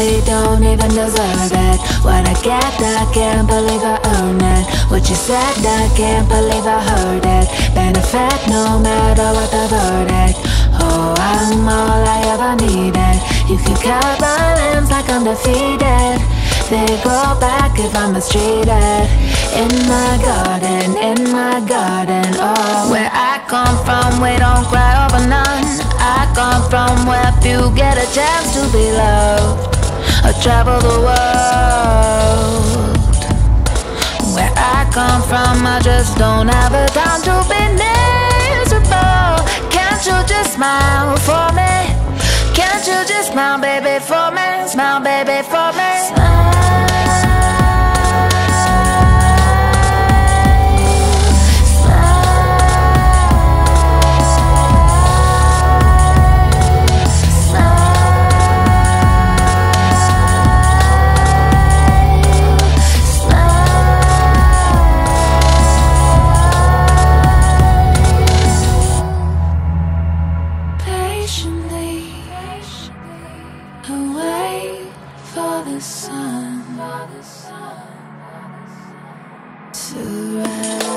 I don't even deserve it. What I get, I can't believe I earned it. What you said, I can't believe I heard it. Benefit no matter what the verdict. Oh, I'm all I ever needed. You can cut my limbs like I'm defeated. They grow back if I'm mistreated. In my garden, in my garden, oh. Where I come from, we don't cry over none. I come from where few get a chance to be loved I travel the world Where I come from, I just don't have the time to be miserable Can't you just smile for me? Can't you just smile, baby, for me? Smile, baby, for me away for the sun to rise.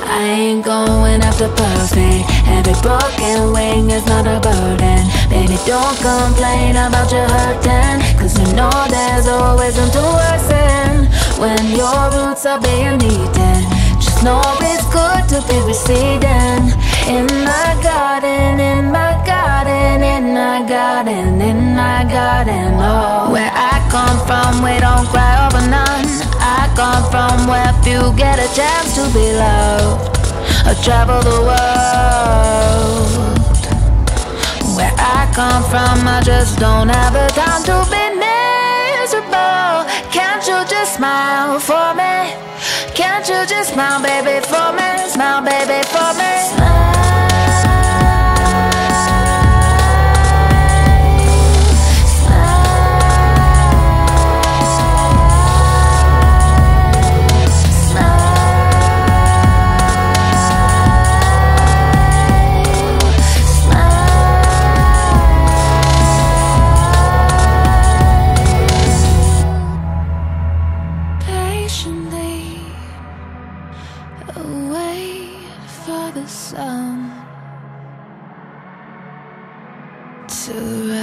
I ain't going after perfect. Every broken wing is not a burden. Baby, don't complain about your hurting. Cause you know there's always room to worsen. When your roots are being it's good to be receding. In my garden, in my garden, in my garden, in my garden. Oh, where I come from, we don't cry over none. I come from where few get a chance to be loved. I travel the world. Where I come from, I just don't have the time to be miserable. Can't you just smile for me? Can't you just smile, baby? sun to